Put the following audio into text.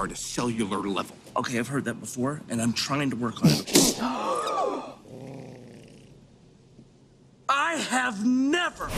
are at a cellular level. Okay, I've heard that before, and I'm trying to work on it. I have never